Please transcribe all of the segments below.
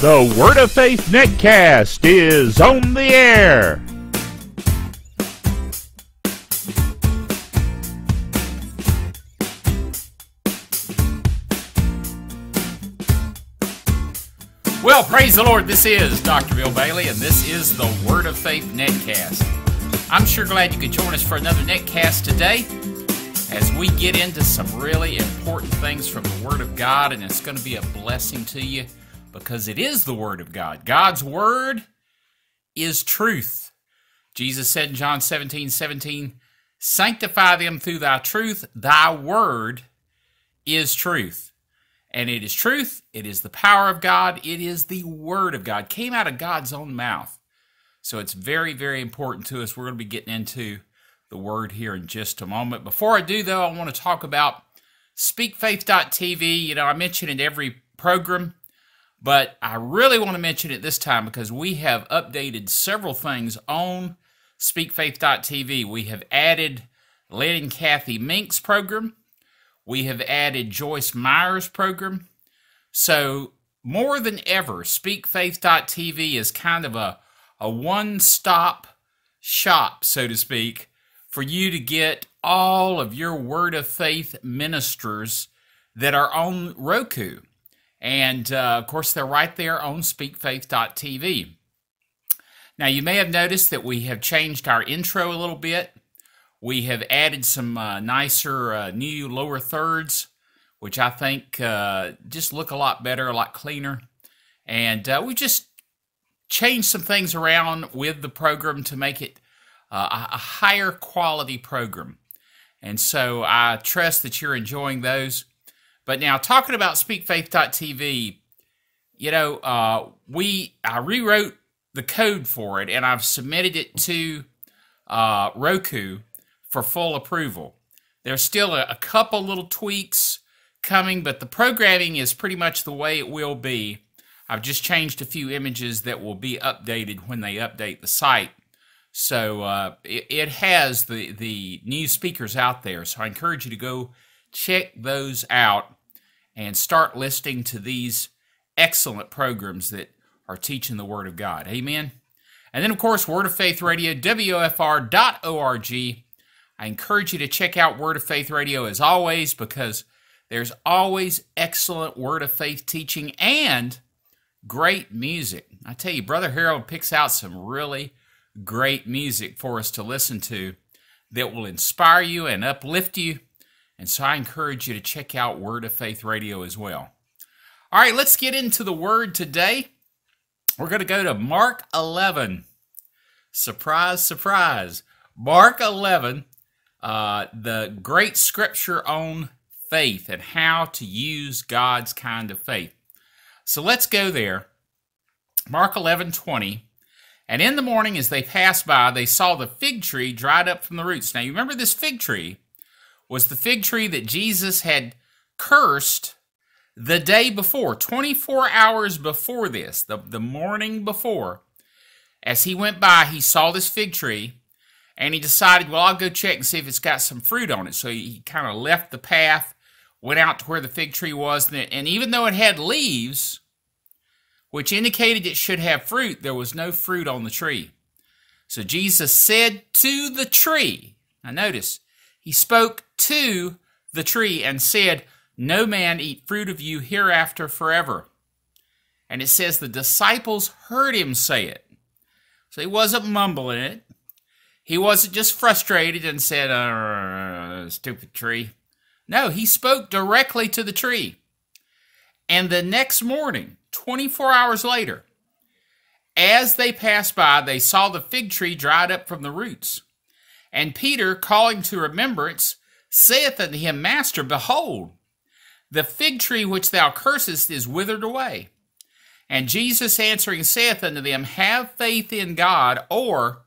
The Word of Faith Netcast is on the air. Well, praise the Lord. This is Dr. Bill Bailey, and this is the Word of Faith Netcast. I'm sure glad you could join us for another Netcast today as we get into some really important things from the Word of God, and it's going to be a blessing to you because it is the Word of God. God's Word is truth. Jesus said in John 17 17, Sanctify them through thy truth, thy Word is truth. And it is truth, it is the power of God, it is the Word of God. Came out of God's own mouth. So it's very, very important to us. We're going to be getting into the Word here in just a moment. Before I do, though, I want to talk about SpeakFaith.tv. You know, I mention it every program, but I really want to mention it this time because we have updated several things on SpeakFaith.tv. We have added Led and Kathy Mink's program. We have added Joyce Meyer's program. So, more than ever, SpeakFaith.tv is kind of a, a one stop shop, so to speak, for you to get all of your Word of Faith ministers that are on Roku. And uh, of course, they're right there on SpeakFaith.tv. Now, you may have noticed that we have changed our intro a little bit. We have added some uh, nicer uh, new lower thirds, which I think uh, just look a lot better, a lot cleaner. And uh, we just changed some things around with the program to make it uh, a higher quality program. And so I trust that you're enjoying those. But now, talking about SpeakFaith.tv, you know, uh, we I rewrote the code for it and I've submitted it to Roku for full approval. There's still a, a couple little tweaks coming, but the programming is pretty much the way it will be. I've just changed a few images that will be updated when they update the site. So uh, it, it, has the, the new speakers out there. So I encourage you to go check those out and start listening to these excellent programs that are teaching the Word of God. Amen. And then, of course, Word of Faith Radio, WFR.org. I encourage you to check out Word of Faith Radio as always because there's always excellent Word of Faith teaching and great music. I tell you, Brother Harold picks out some really great music for us to listen to that will inspire you and uplift you. And so I encourage you to check out Word of Faith Radio as well. All right, let's get into the Word today. We're going to go to Mark 11. Surprise, surprise. Mark 11 uh, the great scripture on faith and how to use God's kind of faith. So let's go there. Mark 11 20. And in the morning, as they passed by, they saw the fig tree dried up from the roots. Now, you remember this fig tree was the fig tree that Jesus had cursed the day before, 24 hours before this, the, the morning before. As he went by, he saw this fig tree and he decided, well, I'll go check and see if it's got some fruit on it. So he kind of left the path, went out to where the fig tree was, and even though it had leaves, which indicated it should have fruit, there was no fruit on the tree. So Jesus said to the tree, now notice, he spoke to the tree and said, No man eat fruit of you hereafter forever. And it says the disciples heard him say it. So he wasn't mumbling it. He wasn't just frustrated and said, uh, stupid tree. No, he spoke directly to the tree. And the next morning, 24 hours later, as they passed by, they saw the fig tree dried up from the roots. And Peter, calling to remembrance, saith unto him, Master, behold, the fig tree which thou cursest is withered away. And Jesus answering saith unto them, Have faith in God, or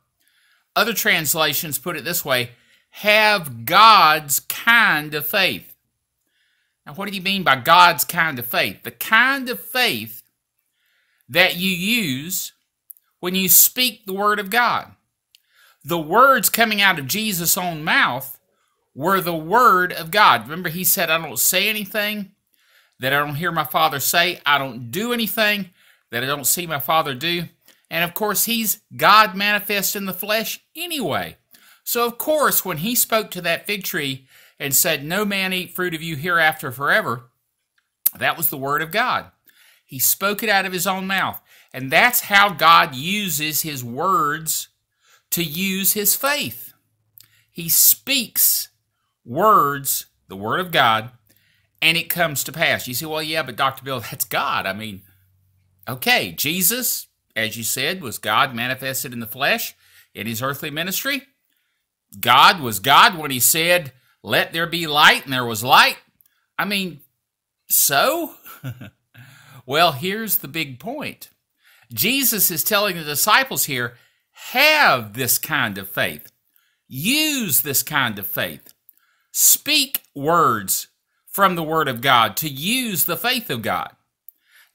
other translations put it this way have God's kind of faith. Now, what do you mean by God's kind of faith? The kind of faith that you use when you speak the Word of God. The words coming out of Jesus' own mouth were the Word of God. Remember, he said, I don't say anything that I don't hear my Father say, I don't do anything that I don't see my Father do. And of course, he's God manifest in the flesh anyway. So, of course, when he spoke to that fig tree and said, No man eat fruit of you hereafter forever, that was the word of God. He spoke it out of his own mouth. And that's how God uses his words to use his faith. He speaks words, the word of God, and it comes to pass. You say, well, yeah, but Dr. Bill, that's God. I mean, okay, Jesus, as you said, was God manifested in the flesh in his earthly ministry. God was God when he said, let there be light, and there was light. I mean, so? well, here's the big point. Jesus is telling the disciples here, have this kind of faith. Use this kind of faith. Speak words from the Word of God to use the faith of God.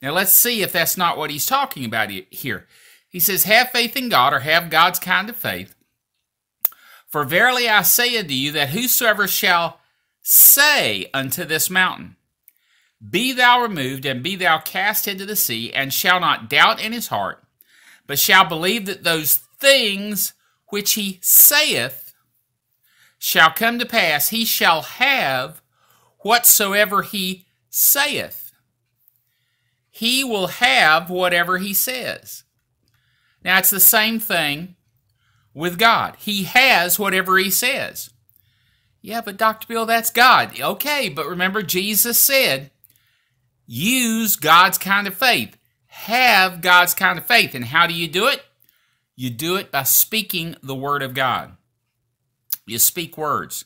Now let's see if that's not what he's talking about here. He says, Have faith in God or have God's kind of faith. For verily I say unto you that whosoever shall say unto this mountain, Be thou removed and be thou cast into the sea, and shall not doubt in his heart, but shall believe that those things which he saith shall come to pass, he shall have whatsoever he saith. He will have whatever he says. Now, it's the same thing with God. He has whatever he says. Yeah, but Dr. Bill, that's God. Okay, but remember, Jesus said, use God's kind of faith. Have God's kind of faith. And how do you do it? You do it by speaking the Word of God. You speak words.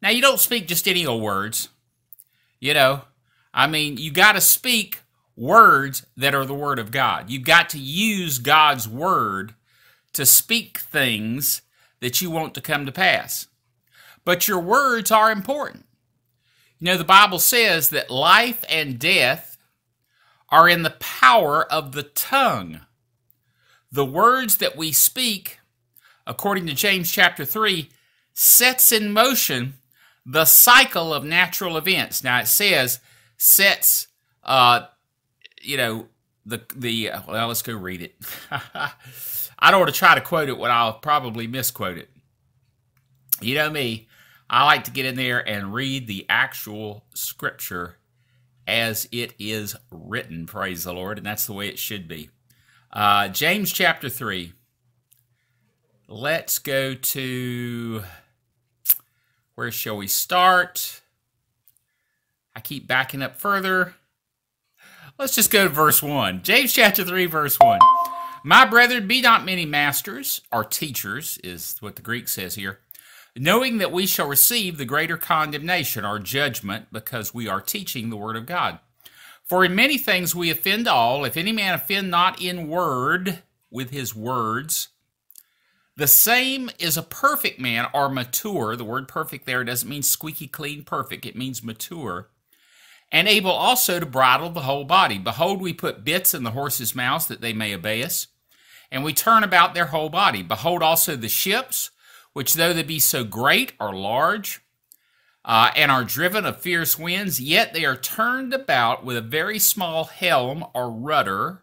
Now, you don't speak just any old words. You know, I mean, you got to speak words that are the Word of God. You've got to use God's Word to speak things that you want to come to pass. But your words are important. You know, the Bible says that life and death are in the power of the tongue. The words that we speak, according to James chapter 3, sets in motion the cycle of natural events. Now it says sets, uh, you know, the the well, let's go read it. I don't want to try to quote it when I'll probably misquote it. You know me, I like to get in there and read the actual scripture as it is written, praise the Lord, and that's the way it should be. Uh, James chapter 3. Let's go to, where shall we start? I keep backing up further. Let's just go to verse 1. James chapter 3, verse 1. My brethren, be not many masters or teachers, is what the Greek says here, knowing that we shall receive the greater condemnation or judgment because we are teaching the word of God. For in many things we offend all. If any man offend not in word with his words, the same is a perfect man or mature. The word perfect there doesn't mean squeaky clean perfect, it means mature and able also to bridle the whole body. Behold, we put bits in the horses' mouths that they may obey us, and we turn about their whole body. Behold also the ships, which though they be so great are large, uh, and are driven of fierce winds, yet they are turned about with a very small helm or rudder.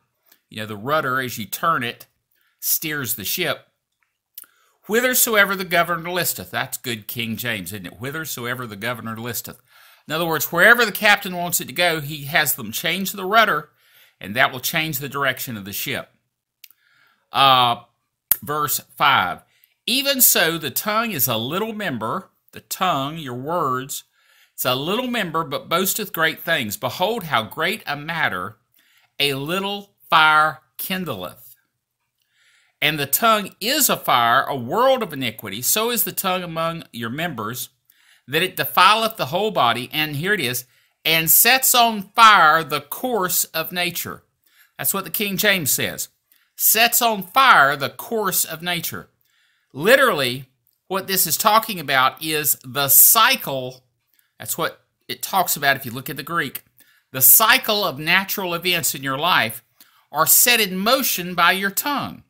You know, the rudder, as you turn it, steers the ship. Whithersoever the governor listeth. That's good King James, isn't it? Whithersoever the governor listeth. In other words, wherever the captain wants it to go, he has them change the rudder, and that will change the direction of the ship. Uh, verse 5 Even so, the tongue is a little member, the tongue, your words, it's a little member, but boasteth great things. Behold, how great a matter a little fire kindleth. And the tongue is a fire, a world of iniquity. So is the tongue among your members that it defileth the whole body, and here it is, and sets on fire the course of nature. That's what the King James says. Sets on fire the course of nature. Literally, what this is talking about is the cycle. That's what it talks about if you look at the Greek. The cycle of natural events in your life are set in motion by your tongue.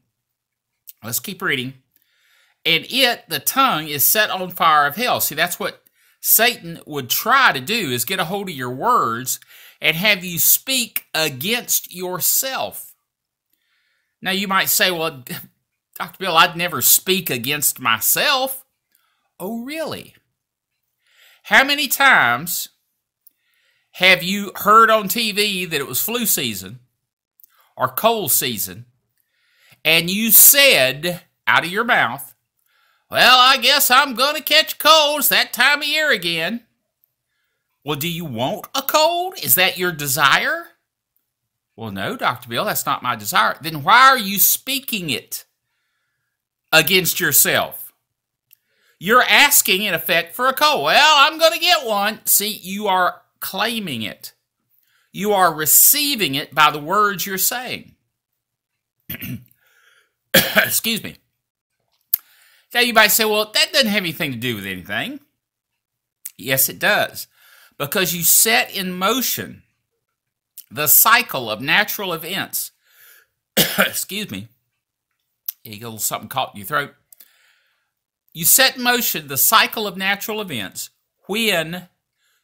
Let's keep reading. And it, the tongue, is set on fire of hell. See, that's what Satan would try to do is get a hold of your words and have you speak against yourself. Now you might say, well, Dr. Bill, I'd never speak against myself. Oh, really? How many times have you heard on TV that it was flu season or cold season and you said out of your mouth, Well, I guess I'm going to catch colds that time of year again? Well, do you want a cold? Is that your desire? Well, no, Dr. Bill, that's not my desire. Then why are you speaking it against yourself? You're asking, in effect, for a cold. Well, I'm going to get one. See, you are claiming it. You are receiving it by the words you're saying. Excuse me. Now you might say, well, that doesn't have anything to do with anything. Yes, it does. Because you set in motion the cycle of natural events. Excuse me. You get a little something caught in your throat. You set in motion the cycle of natural events when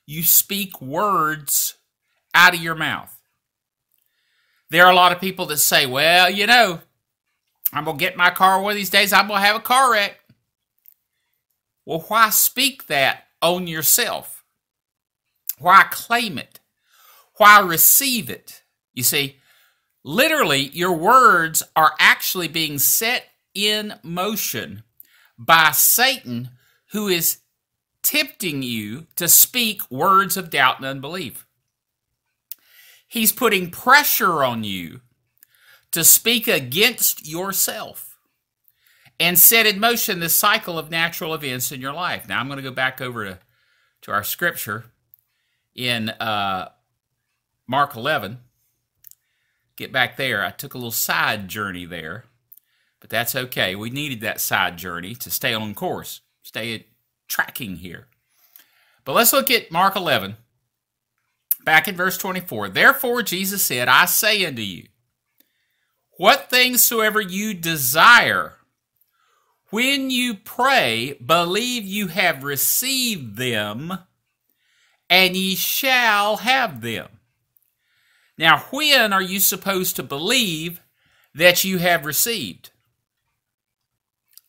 you speak words out of your mouth. There are a lot of people that say, well, you know, I'm going to get my car one of these days, I'm going to have a car wreck. Well, why speak that on yourself? Why claim it? Why receive it? You see, literally, your words are actually being set in motion by Satan, who is tempting you to speak words of doubt and unbelief. He's putting pressure on you to speak against yourself and set in motion the cycle of natural events in your life. Now, I'm going to go back over to, to our scripture in uh, Mark 11. Get back there. I took a little side journey there, but that's okay. We needed that side journey to stay on course, stay tracking here. But let's look at Mark 11, back in verse 24. Therefore, Jesus said, I say unto you, what things soever you desire, when you pray, believe you have received them, and ye shall have them. Now, when are you supposed to believe that you have received?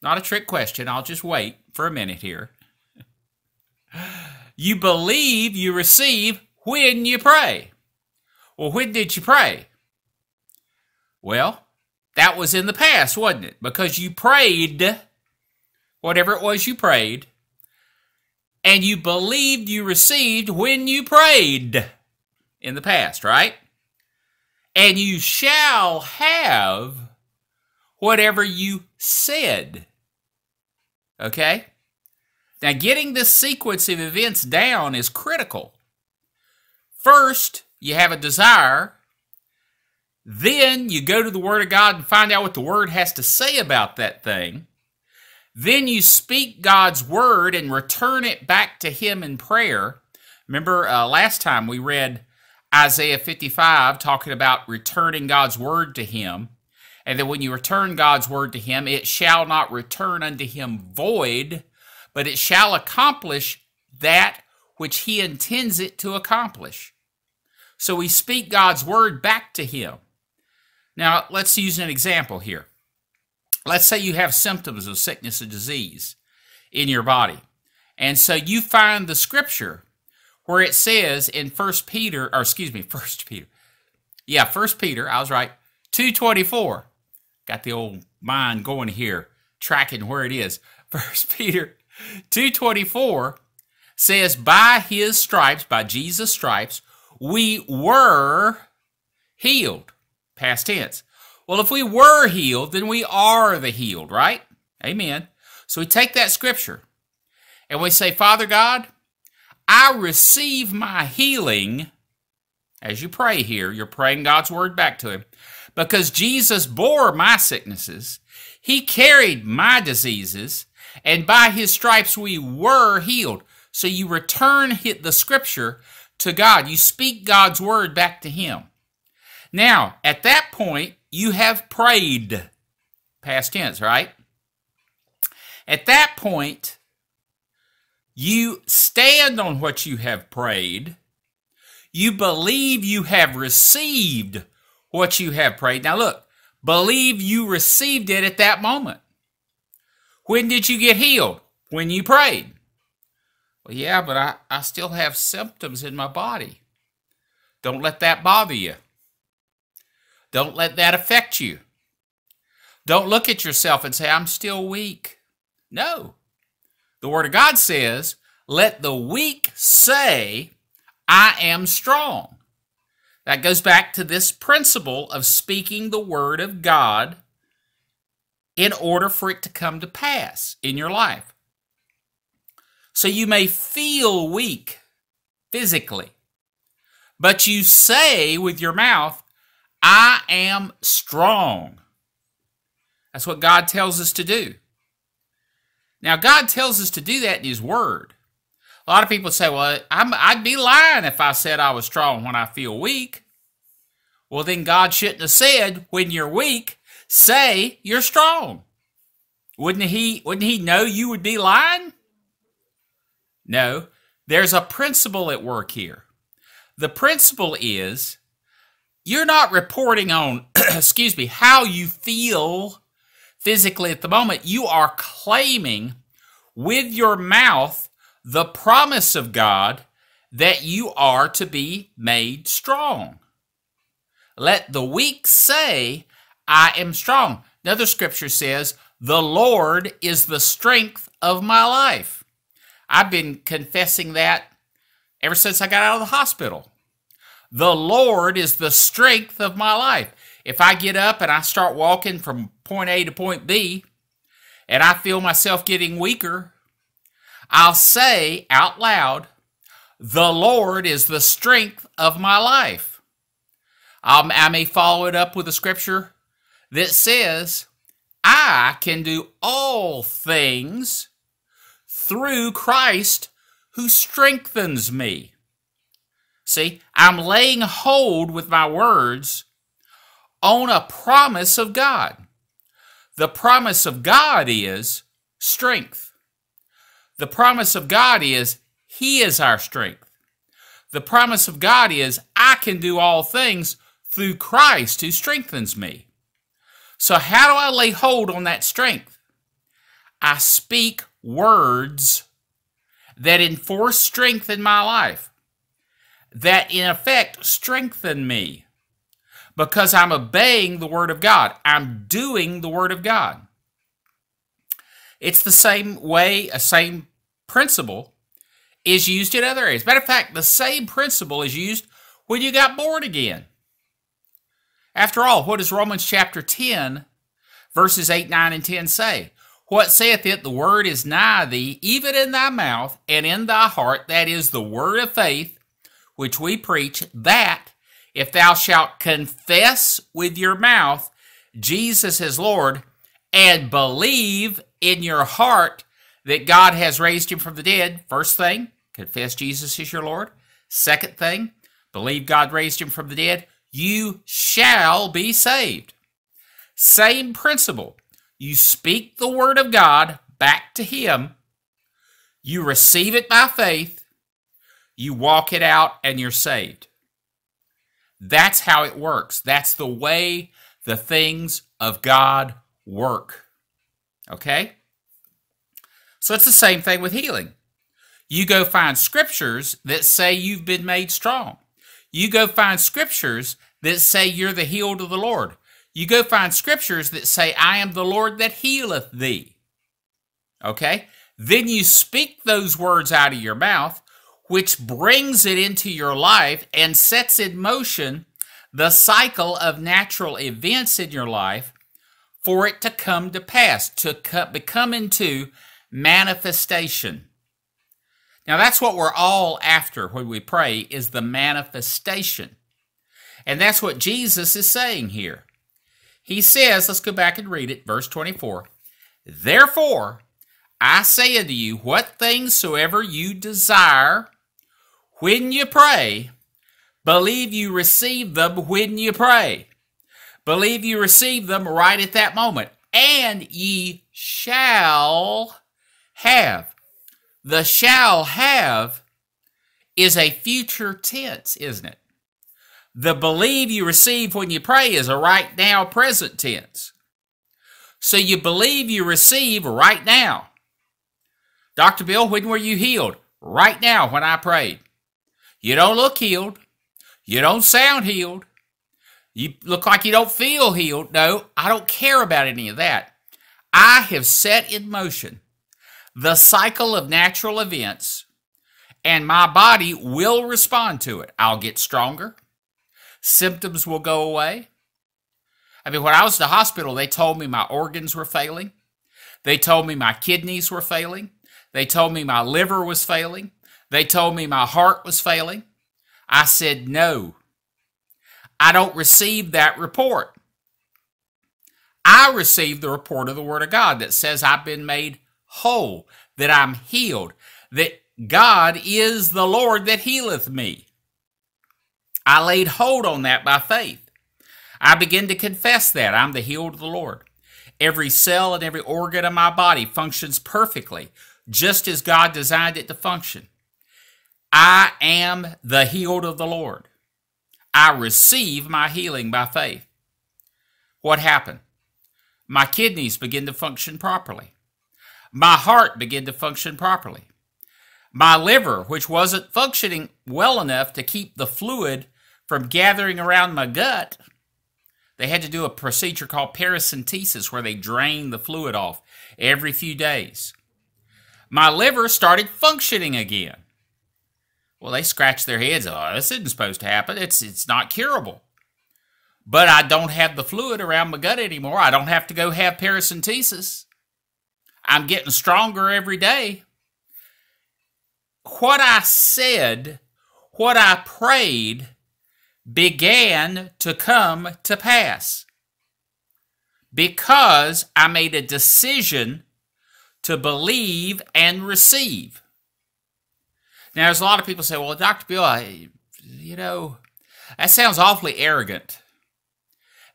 Not a trick question. I'll just wait for a minute here. You believe you receive when you pray. Well, when did you pray? Well, that was in the past, wasn't it? Because you prayed, whatever it was you prayed, and you believed you received when you prayed in the past, right? And you shall have whatever you said. Okay? Now, getting this sequence of events down is critical. First, you have a desire then you go to the Word of God and find out what the Word has to say about that thing. Then you speak God's Word and return it back to Him in prayer. Remember uh, last time we read Isaiah 55 talking about returning God's Word to Him. And that when you return God's Word to Him, it shall not return unto Him void, but it shall accomplish that which He intends it to accomplish. So we speak God's Word back to Him. Now, let's use an example here. Let's say you have symptoms of sickness or disease in your body. And so you find the scripture where it says in First Peter, or excuse me, First Peter. Yeah, First Peter, I was right. 224. Got the old mind going here, tracking where it is. First Peter 224 says, By his stripes, by Jesus' stripes, we were healed. Past tense. Well, if we were healed, then we are the healed, right? Amen. So we take that scripture and we say, Father God, I receive my healing. As you pray here, you're praying God's word back to Him. Because Jesus bore my sicknesses, He carried my diseases, and by His stripes we were healed. So you return hit the scripture to God. You speak God's word back to Him. Now, at that point, you have prayed. Past tense, right? At that point, you stand on what you have prayed. You believe you have received what you have prayed. Now, look, Believe you received it at that moment. When did you get healed? When you prayed. Well, yeah, but I, I still have symptoms in my body. Don't let that bother you. Don't let that affect you. Don't look at yourself and say, I'm still weak. No. The Word of God says, let the weak say, I am strong. That goes back to this principle of speaking the Word of God in order for it to come to pass in your life. So you may feel weak physically, but you say with your mouth, I am strong. That's what God tells us to do. Now, God tells us to do that in His Word. A lot of people say, well, i would be lying if I said I was strong when I feel weak. Well, then God shouldn't have said, when you're weak, say you're strong. Wouldn't he, wouldn't he know you would be lying? No, there's a principle at work here. The principle is you're not reporting on, excuse me, how you feel physically at the moment. You are claiming with your mouth the promise of God that you are to be made strong. Let the weak say, I am strong. Another scripture says, The Lord is the strength of my life. I've been confessing that ever since I got out of the hospital. The Lord is the strength of my life. If I get up and I start walking from point A to point B, and I feel myself getting weaker, I'll say out loud, The Lord is the strength of my life. I'll, I may follow it up with a scripture that says, I can do all things through Christ who strengthens me. See, I'm laying hold with my words on a promise of God. The promise of God is strength. The promise of God is He is our strength. The promise of God is I can do all things through Christ who strengthens me. So, how do I lay hold on that strength? I speak words that enforce strength in my life that in effect strengthen me because I'm obeying the Word of God. I'm doing the Word of God. It's the same way, a same principle is used in other areas. Matter of fact, the same principle is used when you got born again. After all, what does Romans chapter 10, verses 8, 9, and 10 say? What saith it? The word is nigh thee, even in thy mouth and in thy heart. That is the word of faith which we preach, that if thou shalt confess with your mouth Jesus is Lord and believe in your heart that God has raised him from the dead, first thing, confess Jesus is your Lord. Second thing, believe God raised him from the dead, you shall be saved. Same principle. You speak the word of God back to him, you receive it by faith, you walk it out and you're saved. That's how it works. That's the way the things of God work. Okay? So it's the same thing with healing. You go find scriptures that say you've been made strong. You go find scriptures that say you're the healed of the Lord. You go find scriptures that say, I am the Lord that healeth thee. Okay? Then you speak those words out of your mouth which brings it into your life and sets in motion the cycle of natural events in your life for it to come to pass, to become into manifestation. Now that's what we're all after when we pray is the manifestation. And that's what Jesus is saying here. He says, let's go back and read it, verse 24. Therefore, I say unto you, what things soever you desire when you pray, believe you receive them when you pray. Believe you receive them right at that moment, and ye shall have. The shall have is a future tense, isn't it? The believe you receive when you pray is a right now present tense. So you believe you receive right now. Dr. Bill, when were you healed? Right now when I prayed. You don't look healed. You don't sound healed. You look like you don't feel healed. No, I don't care about any of that. I have set in motion the cycle of natural events, and my body will respond to it. I'll get stronger. Symptoms will go away. I mean, when I was in the hospital, they told me my organs were failing. They told me my kidneys were failing. They told me my liver was failing. They told me my heart was failing. I said, no. I don't receive that report. I receive the report of the Word of God that says I've been made whole, that I'm healed, that God is the Lord that healeth me. I laid hold on that by faith. I begin to confess that I'm the healed of the Lord. Every cell and every organ of my body functions perfectly, just as God designed it to function. I am the healed of the Lord. I receive my healing by faith. What happened? My kidneys begin to function properly. My heart began to function properly. My liver, which wasn't functioning well enough to keep the fluid from gathering around my gut, they had to do a procedure called paracentesis where they drain the fluid off every few days. My liver started functioning again. Well, they scratch their heads. Oh, this isn't supposed to happen. It's it's not curable. But I don't have the fluid around my gut anymore. I don't have to go have paracentesis. I'm getting stronger every day. What I said, what I prayed, began to come to pass because I made a decision to believe and receive. Now, there's a lot of people say, well, Dr. Bill, I, you know, that sounds awfully arrogant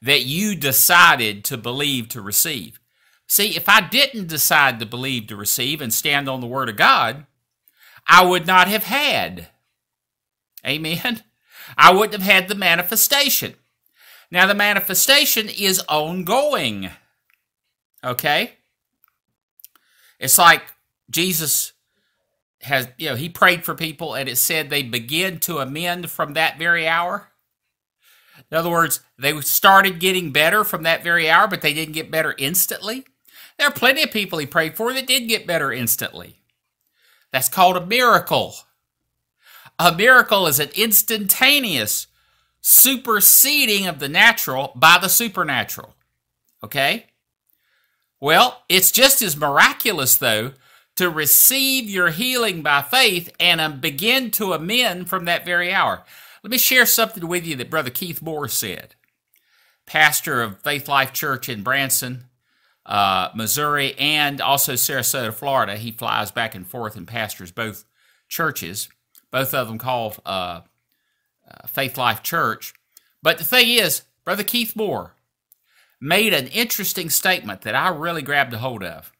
that you decided to believe to receive. See, if I didn't decide to believe to receive and stand on the Word of God, I would not have had. Amen. I wouldn't have had the manifestation. Now, the manifestation is ongoing. Okay? It's like Jesus has, you know, he prayed for people and it said they begin to amend from that very hour. In other words, they started getting better from that very hour, but they didn't get better instantly. There are plenty of people he prayed for that did get better instantly. That's called a miracle. A miracle is an instantaneous superseding of the natural by the supernatural. Okay? Well, it's just as miraculous, though, to receive your healing by faith and um, begin to amend from that very hour. Let me share something with you that Brother Keith Moore said, pastor of Faith Life Church in Branson, uh, Missouri, and also Sarasota, Florida. He flies back and forth and pastors both churches, both of them called uh, uh, Faith Life Church. But the thing is, Brother Keith Moore made an interesting statement that I really grabbed a hold of.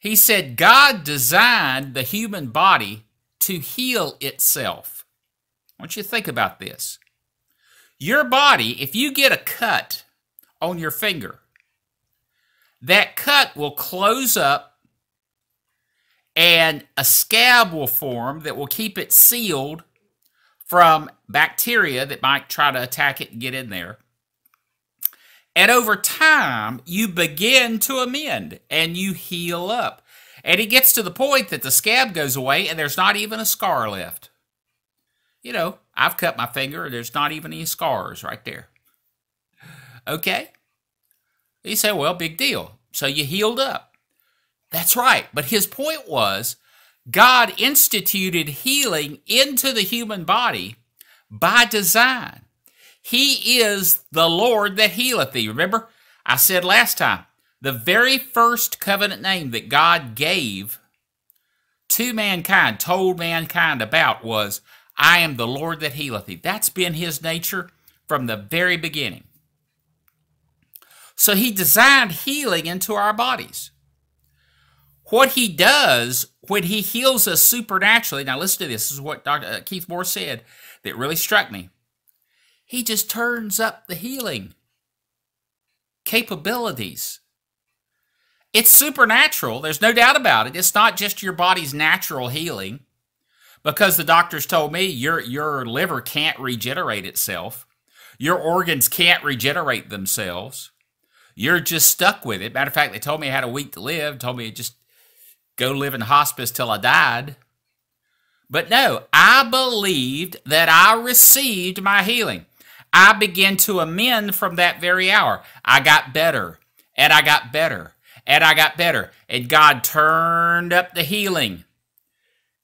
He said, God designed the human body to heal itself. I want you to think about this. Your body, if you get a cut on your finger, that cut will close up and a scab will form that will keep it sealed from bacteria that might try to attack it and get in there. And over time, you begin to amend and you heal up. And it gets to the point that the scab goes away and there's not even a scar left. You know, I've cut my finger, and there's not even any scars right there. Okay? You say, well, big deal. So you healed up. That's right. But his point was God instituted healing into the human body by design. He is the Lord that healeth thee. Remember, I said last time, the very first covenant name that God gave to mankind, told mankind about was, I am the Lord that healeth thee. That's been his nature from the very beginning. So he designed healing into our bodies. What he does when he heals us supernaturally, now listen to this, this is what Dr. Uh, Keith Moore said that really struck me. He just turns up the healing capabilities. It's supernatural. There's no doubt about it. It's not just your body's natural healing because the doctors told me your your liver can't regenerate itself. Your organs can't regenerate themselves. You're just stuck with it. Matter of fact, they told me I had a week to live, told me to just go live in hospice till I died. But no, I believed that I received my healing. I began to amend from that very hour. I got better, and I got better, and I got better. And God turned up the healing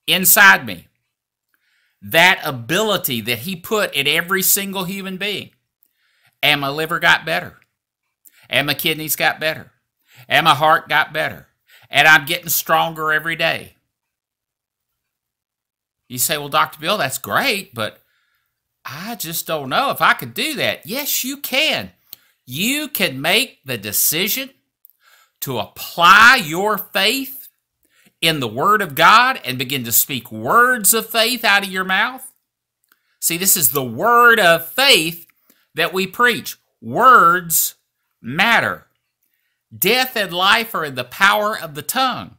inside me. That ability that He put in every single human being. And my liver got better. And my kidneys got better. And my heart got better. And I'm getting stronger every day. You say, well, Dr. Bill, that's great, but I just don't know if I could do that. Yes, you can. You can make the decision to apply your faith in the Word of God and begin to speak words of faith out of your mouth. See, this is the word of faith that we preach. Words matter. Death and life are in the power of the tongue.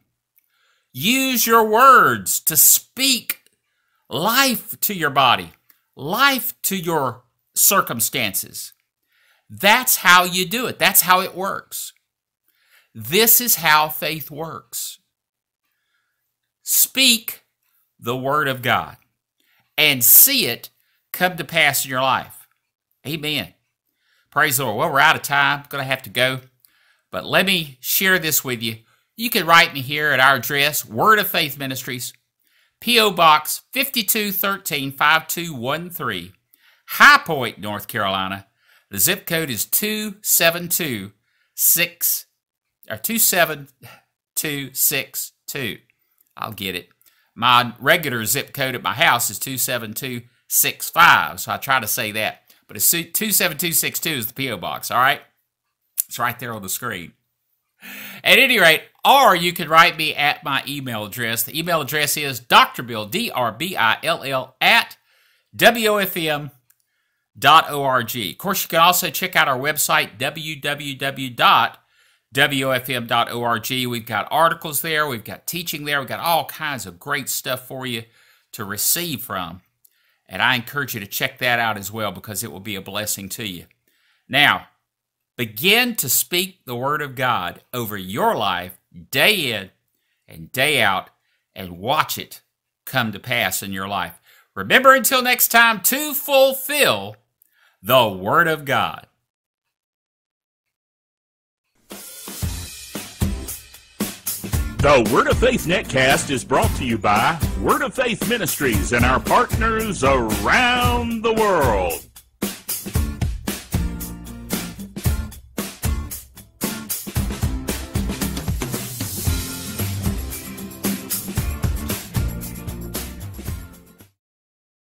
Use your words to speak life to your body, life to your circumstances. That's how you do it. That's how it works. This is how faith works. Speak the word of God and see it come to pass in your life. Amen. Praise the Lord. Well, we're out of time. Going to have to go. But let me share this with you. You can write me here at our address, Word of Faith Ministries, P.O. Box 5213 5213, High Point, North Carolina. The zip code is 2726 or 27262. I'll get it. My regular zip code at my house is 27265, so I try to say that. But it's 27262 is the P.O. Box, all right? It's right there on the screen. At any rate, or you can write me at my email address. The email address is drbill, D-R-B-I-L-L, at WOFM.org. Of course, you can also check out our website, www.wofm.org. We've got articles there. We've got teaching there. We've got all kinds of great stuff for you to receive from. And I encourage you to check that out as well because it will be a blessing to you. Now, begin to speak the Word of God over your life day in and day out and watch it come to pass in your life. Remember until next time to fulfill the Word of God. The Word of Faith Netcast is brought to you by Word of Faith Ministries and our partners around the world.